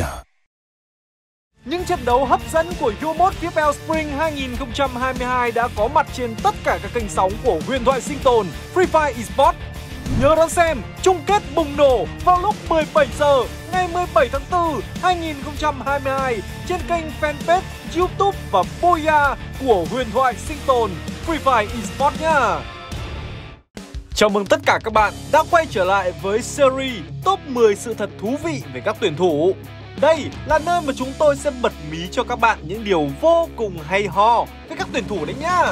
Arena. Những trận đấu hấp dẫn của Yomot VFL Spring 2022 đã có mặt trên tất cả các kênh sóng của huyền thoại sinh tồn Free Fire Esports. Nhớ đón xem, chung kết bùng nổ vào lúc 17 giờ ngày 17 tháng 4 2022 trên kênh fanpage YouTube và Boya của huyền thoại sinh tồn Free Fire Esports nha. Chào mừng tất cả các bạn đã quay trở lại với series Top 10 sự thật thú vị về các tuyển thủ. Đây là nơi mà chúng tôi sẽ bật mí cho các bạn những điều vô cùng hay ho với các tuyển thủ đấy nhá.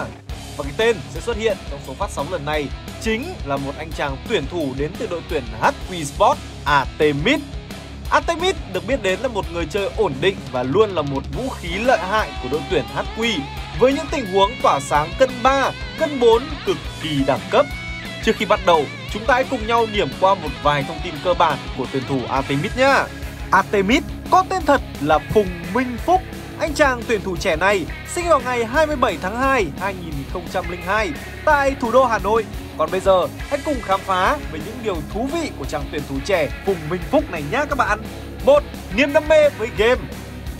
Và cái tên sẽ xuất hiện trong số phát sóng lần này chính là một anh chàng tuyển thủ đến từ đội tuyển HQ Sport Artemis. Artemis được biết đến là một người chơi ổn định và luôn là một vũ khí lợi hại của đội tuyển HQ với những tình huống tỏa sáng cân 3, cân 4 cực kỳ đẳng cấp. Trước khi bắt đầu, chúng ta hãy cùng nhau điểm qua một vài thông tin cơ bản của tuyển thủ Artemis nhé. Artemis có tên thật là Phùng Minh Phúc. Anh chàng tuyển thủ trẻ này sinh vào ngày 27 tháng 2 2002 tại thủ đô Hà Nội. Còn bây giờ hãy cùng khám phá về những điều thú vị của chàng tuyển thủ trẻ Phùng Minh Phúc này nhé các bạn. Một, niềm đam mê với game.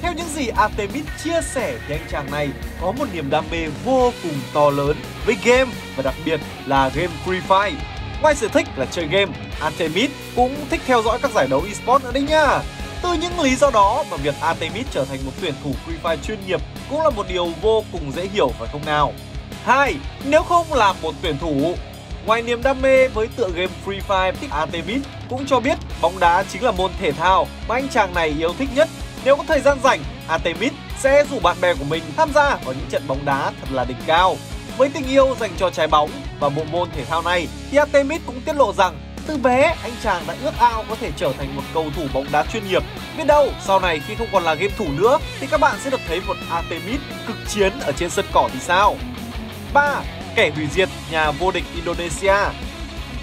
Theo những gì Artemis chia sẻ thì anh chàng này có một niềm đam mê vô cùng to lớn với game và đặc biệt là game Free Fire. Ngoài sở thích là chơi game, Artemis cũng thích theo dõi các giải đấu esports nữa đấy nha. Từ những lý do đó mà việc Artemis trở thành một tuyển thủ Free Fire chuyên nghiệp cũng là một điều vô cùng dễ hiểu phải không nào? 2. Nếu không làm một tuyển thủ Ngoài niềm đam mê với tựa game Free Fire, Artemis cũng cho biết bóng đá chính là môn thể thao mà anh chàng này yêu thích nhất. Nếu có thời gian rảnh, Artemis sẽ rủ bạn bè của mình tham gia vào những trận bóng đá thật là đỉnh cao. Với tình yêu dành cho trái bóng và bộ môn thể thao này, thì Artemis cũng tiết lộ rằng từ bé anh chàng đã ước ao có thể trở thành một cầu thủ bóng đá chuyên nghiệp. Biết đâu sau này khi không còn là game thủ nữa thì các bạn sẽ được thấy một Artemis cực chiến ở trên sân cỏ thì sao? 3. Kẻ hủy diệt nhà vô địch Indonesia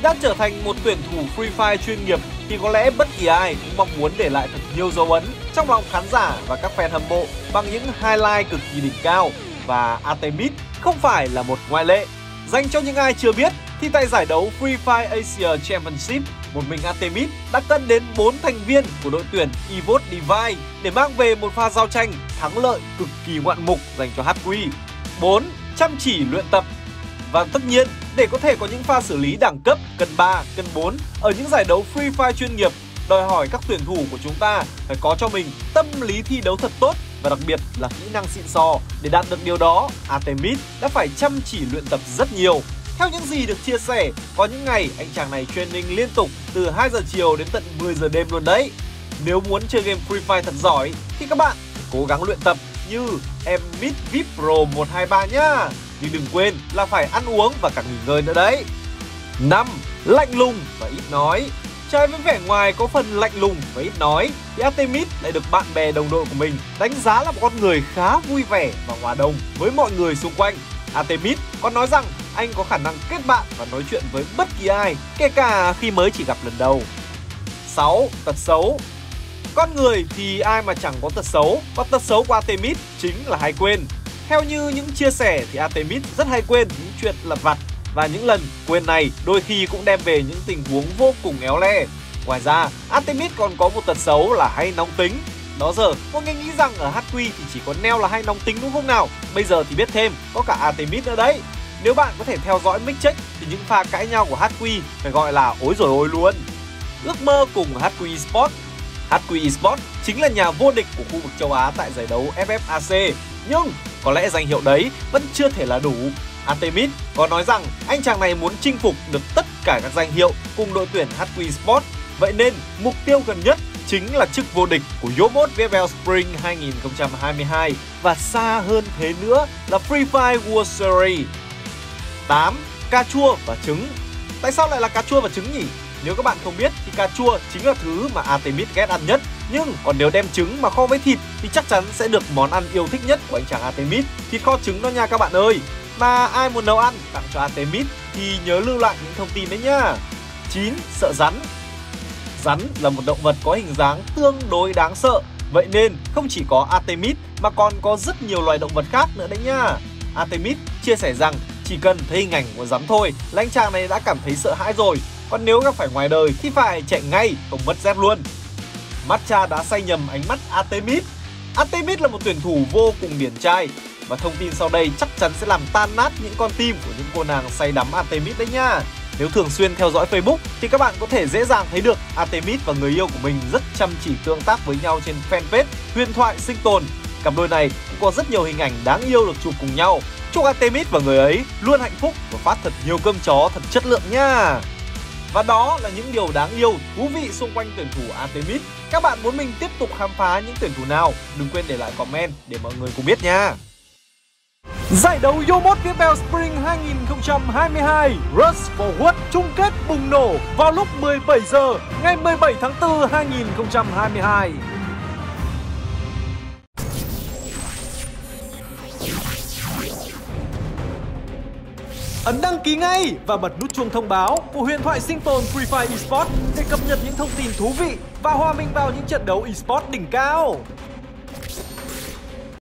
đã trở thành một tuyển thủ Free Fire chuyên nghiệp thì có lẽ bất kỳ ai cũng mong muốn để lại thật nhiều dấu ấn trong lòng khán giả và các fan hâm mộ bằng những highlight cực kỳ đỉnh cao và Artemis không phải là một ngoại lệ. Dành cho những ai chưa biết thì tại giải đấu Free Fire Asia Championship, một mình Artemis đã cân đến 4 thành viên của đội tuyển EVOS Divide để mang về một pha giao tranh thắng lợi cực kỳ ngoạn mục dành cho HQ. 4. Chăm chỉ luyện tập và tất nhiên, để có thể có những pha xử lý đẳng cấp cân 3, cân 4 ở những giải đấu Free Fire chuyên nghiệp, đòi hỏi các tuyển thủ của chúng ta phải có cho mình tâm lý thi đấu thật tốt và đặc biệt là kỹ năng xịn sò. Để đạt được điều đó, Artemis đã phải chăm chỉ luyện tập rất nhiều. Theo những gì được chia sẻ, có những ngày anh chàng này training liên tục từ 2 giờ chiều đến tận 10 giờ đêm luôn đấy. Nếu muốn chơi game Free Fire thật giỏi thì các bạn cố gắng luyện tập như em Mid VIP Pro 123 nhá. Nhưng đừng quên là phải ăn uống và cả nghỉ ngơi nữa đấy. 5. Lạnh lùng và ít nói Trái với vẻ ngoài có phần lạnh lùng và ít nói thì Artemis lại được bạn bè đồng đội của mình đánh giá là một con người khá vui vẻ và hòa đồng với mọi người xung quanh. Artemis còn nói rằng anh có khả năng kết bạn và nói chuyện với bất kỳ ai, kể cả khi mới chỉ gặp lần đầu. 6. Tật xấu Con người thì ai mà chẳng có tật xấu, và tật xấu của Artemis chính là hay quên. Theo như những chia sẻ thì Artemis rất hay quên những chuyện lặt vặt và những lần quên này đôi khi cũng đem về những tình huống vô cùng éo le. Ngoài ra, Artemis còn có một tật xấu là hay nóng tính. Đó giờ, mọi người nghĩ rằng ở HQ thì chỉ có Neo là hay nóng tính đúng không nào? Bây giờ thì biết thêm, có cả Artemis nữa đấy. Nếu bạn có thể theo dõi mic check thì những pha cãi nhau của HQ phải gọi là ối rồi ôi luôn. Ước mơ cùng HQ Esports HQ Esports chính là nhà vô địch của khu vực châu Á tại giải đấu FFAC. Nhưng có lẽ danh hiệu đấy vẫn chưa thể là đủ. Artemis có nói rằng anh chàng này muốn chinh phục được tất cả các danh hiệu cùng đội tuyển HQ Sport. Vậy nên mục tiêu gần nhất chính là chức vô địch của Yomot VFL Spring 2022 và xa hơn thế nữa là Free Fire World Series. 8. Cà chua và trứng Tại sao lại là cà chua và trứng nhỉ? Nếu các bạn không biết thì cà chua chính là thứ mà Artemis ghét ăn nhất nhưng còn nếu đem trứng mà kho với thịt thì chắc chắn sẽ được món ăn yêu thích nhất của anh chàng Artemis Thịt kho trứng đó nha các bạn ơi mà ai muốn nấu ăn tặng cho Artemis thì nhớ lưu lại những thông tin đấy nhá. 9. Sợ rắn. Rắn là một động vật có hình dáng tương đối đáng sợ. Vậy nên không chỉ có Artemis mà còn có rất nhiều loài động vật khác nữa đấy nhá. Artemis chia sẻ rằng chỉ cần thấy hình ảnh của rắn thôi là anh chàng này đã cảm thấy sợ hãi rồi. Còn nếu gặp phải ngoài đời thì phải chạy ngay, không mất dép luôn. Matcha đã say nhầm ánh mắt Artemis. Artemis là một tuyển thủ vô cùng điển trai và thông tin sau đây chắc chắn sẽ làm tan nát những con tim của những cô nàng say đắm Artemis đấy nha. Nếu thường xuyên theo dõi Facebook thì các bạn có thể dễ dàng thấy được Artemis và người yêu của mình rất chăm chỉ tương tác với nhau trên fanpage Huyền thoại sinh tồn. Cặp đôi này cũng có rất nhiều hình ảnh đáng yêu được chụp cùng nhau. Chúc Artemis và người ấy luôn hạnh phúc và phát thật nhiều cơm chó thật chất lượng nha. Và đó là những điều đáng yêu, thú vị xung quanh tuyển thủ Artemis. Các bạn muốn mình tiếp tục khám phá những tuyển thủ nào? Đừng quên để lại comment để mọi người cùng biết nha. Giải đấu Yomot Viettel Spring 2022 Rush Forward chung kết bùng nổ vào lúc 17 giờ ngày 17 tháng 4 2022. Ấn đăng ký ngay và bật nút chuông thông báo của huyền thoại sinh tồn Free Fire Esports để cập nhật những thông tin thú vị và hòa mình vào những trận đấu esports đỉnh cao.